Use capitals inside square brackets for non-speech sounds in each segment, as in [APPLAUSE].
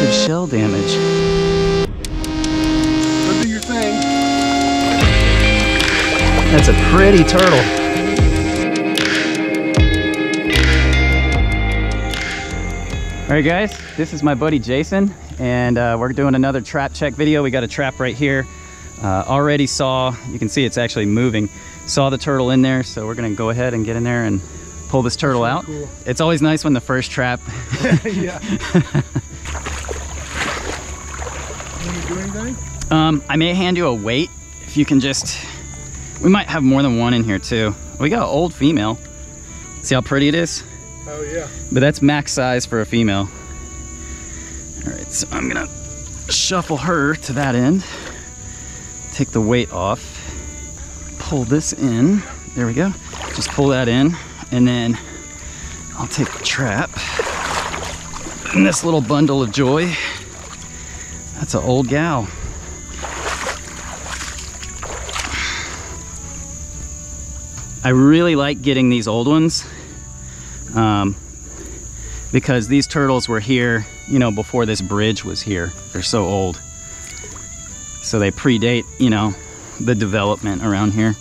massive shell damage. Go do your thing. That's a pretty turtle. All right guys, this is my buddy Jason and uh, we're doing another trap check video. We got a trap right here. Uh, already saw, you can see it's actually moving. Saw the turtle in there, so we're gonna go ahead and get in there and pull this turtle out. Cool. It's always nice when the first trap. [LAUGHS] yeah. [LAUGHS] Can you do anything? Um, I may hand you a weight if you can just, we might have more than one in here too. We got an old female. See how pretty it is? Oh yeah. But that's max size for a female. All right, so I'm gonna shuffle her to that end, take the weight off, pull this in. There we go. Just pull that in, and then I'll take the trap. And this little bundle of joy, that's an old gal. I really like getting these old ones um, because these turtles were here, you know, before this bridge was here. They're so old. So they predate, you know, the development around here,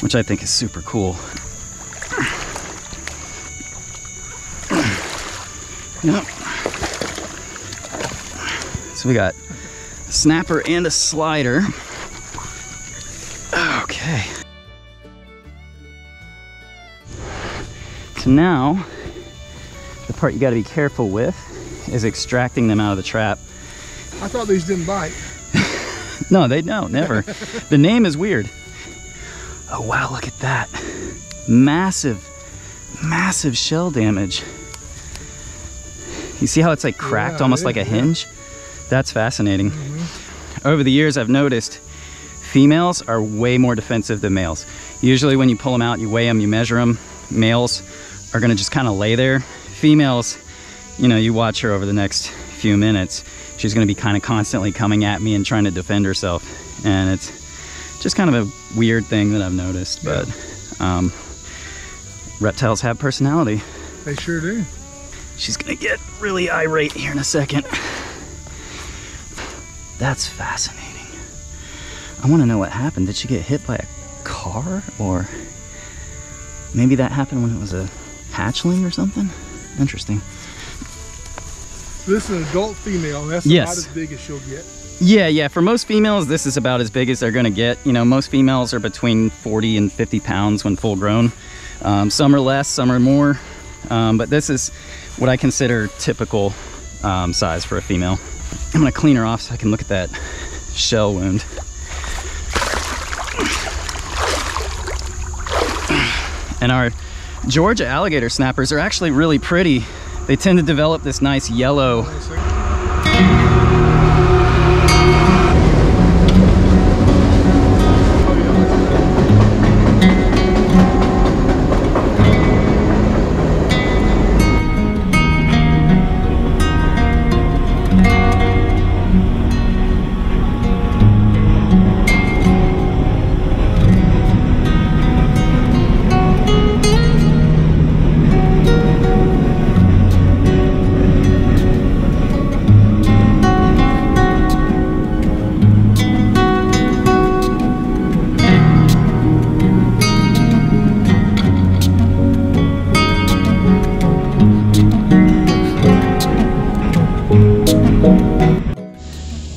which I think is super cool. Yep. So we got a snapper and a slider. So now, the part you gotta be careful with is extracting them out of the trap. I thought these didn't bite. [LAUGHS] No, they don't, never. the name is weird. Oh wow, look at that. Massive, massive shell damage. You see how it's like cracked, Yeah, almost like a is, yeah. hinge? That's fascinating. Mm-hmm. Over the years, I've noticed females are way more defensive than males. Usually when you pull them out, you weigh them, you measure them. Males are gonna just kind of lay there. Females, you know, you watch her over the next few minutes, she's gonna be kind of constantly coming at me and trying to defend herself. And it's just kind of a weird thing that I've noticed, but um, reptiles have personality. They sure do. She's gonna get really irate here in a second. That's fascinating. I wanna know what happened. Did she get hit by a car or maybe that happened when it was a hatchling or something? Interesting. This is an adult female. That's Yes. about as big as she'll get. Yeah, yeah, for most females, this is about as big as they're gonna get. You know, most females are between 40 and 50 pounds when full grown. Um, some are less, some are more. Um, but this is what I consider typical um, size for a female. I'm gonna clean her off so I can look at that shell wound. And our Georgia alligator snappers are actually really pretty. They tend to develop this nice yellow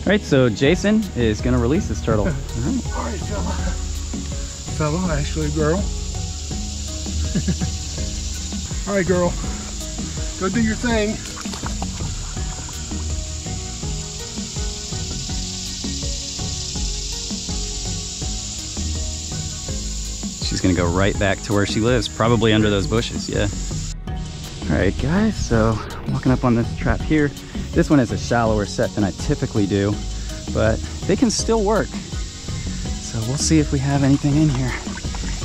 All right, so Jason is gonna release this turtle. [LAUGHS] All right. All right, fella. Fella, actually, girl. [LAUGHS] All right, girl. Go do your thing. She's gonna go right back to where she lives, probably under those bushes, yeah. All right, guys, so walking up on this trap here. This one is a shallower set than I typically do, but they can still work. So we'll see if we have anything in here.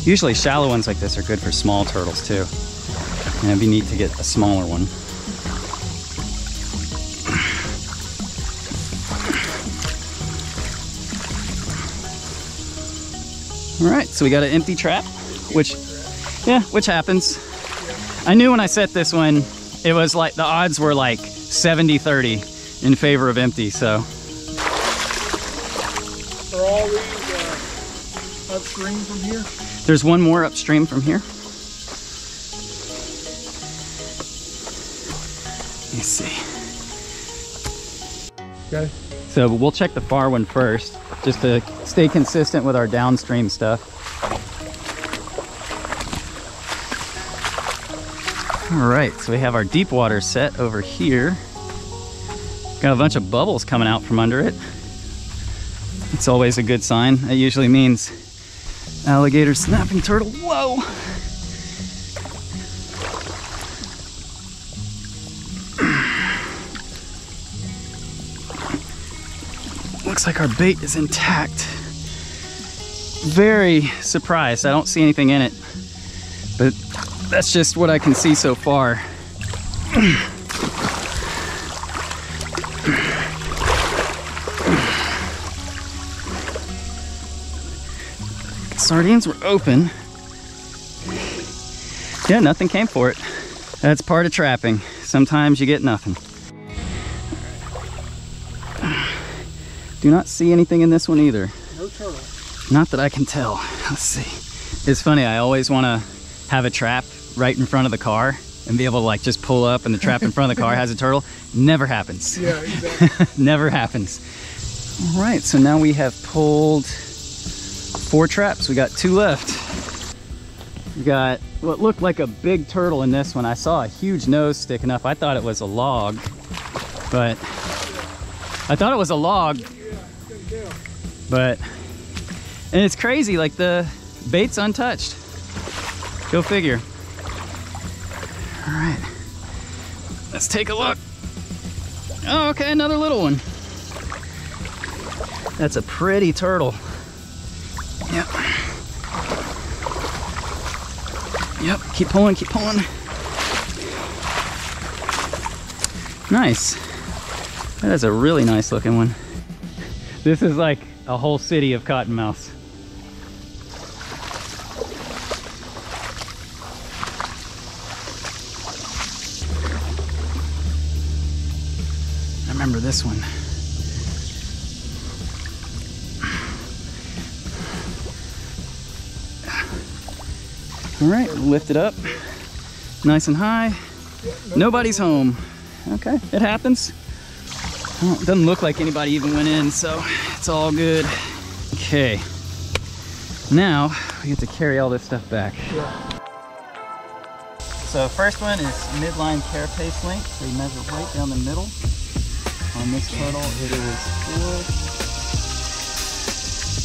Usually shallow ones like this are good for small turtles too. And it'd be neat to get a smaller one. All right, so we got an empty trap, which, yeah, which happens. I knew when I set this one, it was like the odds were like 70 30 in favor of empty. So Are all these uh, upstream from here? there's one more upstream from here. Let me see. Okay. So we'll check the far one first, just to stay consistent with our downstream stuff. All right, so we have our deep water set over here. Got a bunch of bubbles coming out from under it. It's always a good sign. That usually means alligator snapping turtle. Whoa! [CLEARS THROAT] Looks like our bait is intact. Very surprised. I don't see anything in it. But that's just what I can see so far. Sardines were open. Yeah, nothing came for it. That's part of trapping. Sometimes you get nothing. Do not see anything in this one either. No turtle. Not that I can tell. Let's see. It's funny, I always want to have a trap right in front of the car and be able to like just pull up and the trap in front of the car has a turtle. Never happens. [LAUGHS] Yeah, exactly. [LAUGHS] Never happens. All right, so now we have pulled four traps. We got two left. We got what looked like a big turtle in this one. I saw a huge nose sticking up. I thought it was a log, but I thought it was a log, but and it's crazy. Like the bait's untouched. Go figure. All right, let's take a look. Oh, okay, another little one. That's a pretty turtle. Yep. Yep, keep pulling, keep pulling. Nice. That is a really nice looking one. This is like a whole city of cottonmouths. Remember this one. All right, lift it up, nice and high. Nobody's home. Okay, it happens. Well, it doesn't look like anybody even went in, so it's all good. Okay, now we get to carry all this stuff back. So first one is midline carapace length. So you measure right down the middle. On this turtle, it is four,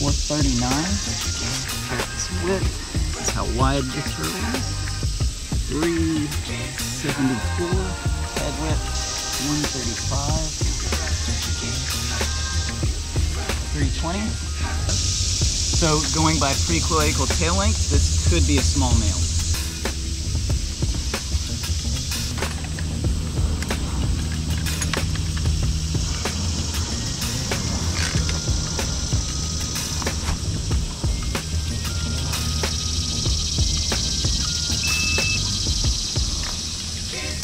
439. Its width how wide this turtle is. 374. Head width, 135. 320. So going by pre-cloacal tail length, this could be a small male.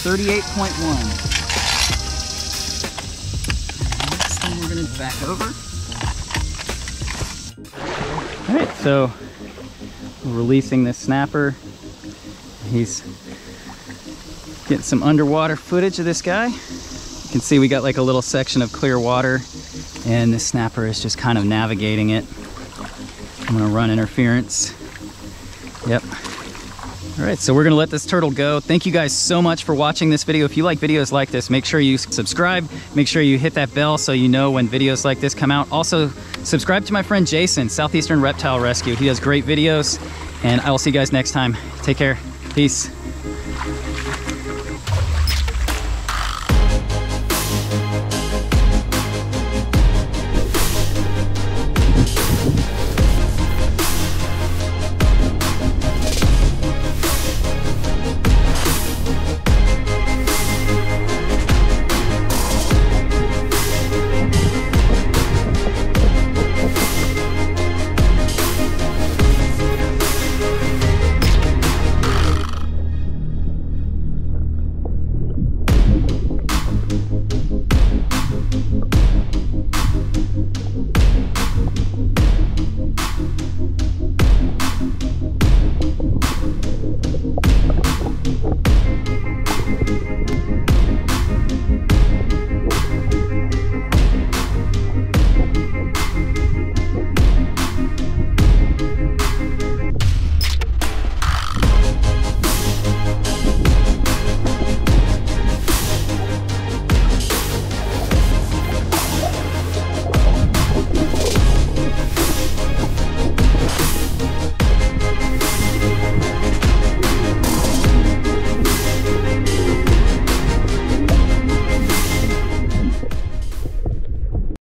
Thirty-eight point one. Next thing we're gonna back over. All right, so releasing this snapper. He's getting some underwater footage of this guy. You can see we got like a little section of clear water and the snapper is just kind of navigating it. I'm gonna run interference. Yep. All right, so we're gonna let this turtle go. Thank you guys so much for watching this video. If you like videos like this, make sure you subscribe. Make sure you hit that bell so you know when videos like this come out. Also, subscribe to my friend Jason, Southeastern Reptile Rescue. He does great videos, and I will see you guys next time. Take care. Peace.